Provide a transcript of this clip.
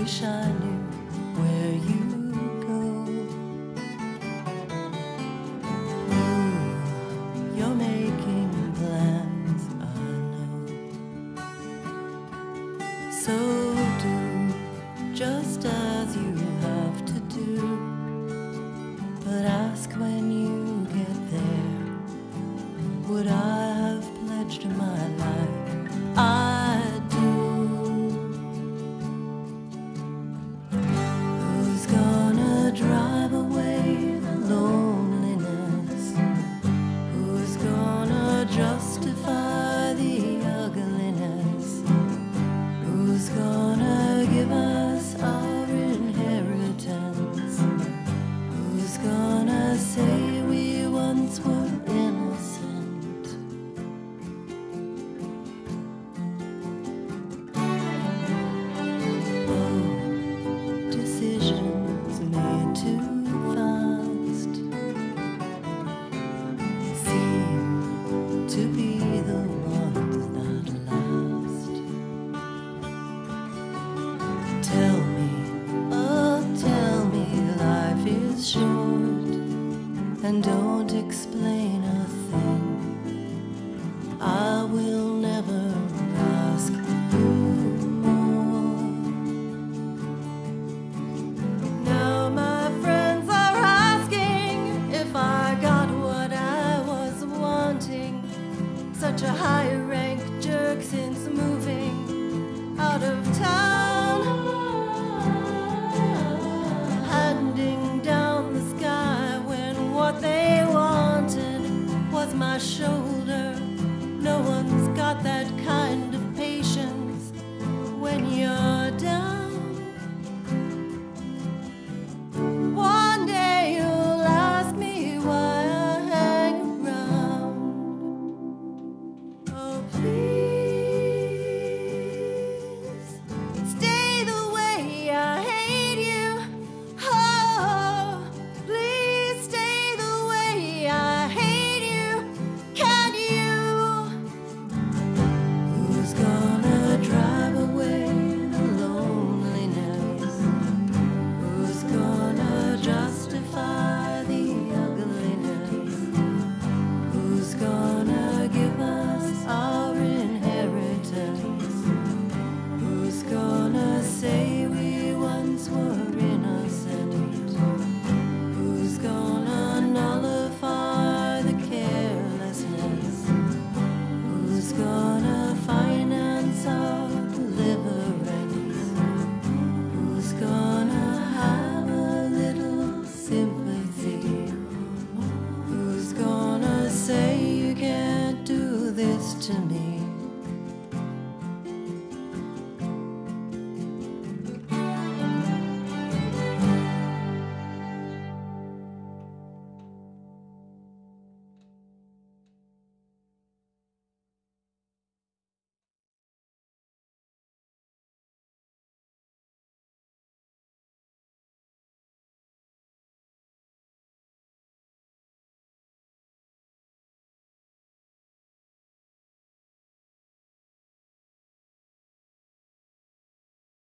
wish I knew where you go. Ooh, you're making plans, I know. So short and don't explain a thing. I will never ask you more. Now my friends are asking if I got what I was wanting, such a high. Who's gonna finance our deliverance? Who's gonna have a little sympathy? Who's gonna say you can't do this to me?